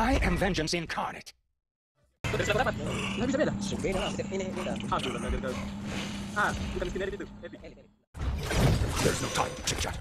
I am vengeance incarnate. There's no time to chit-chat.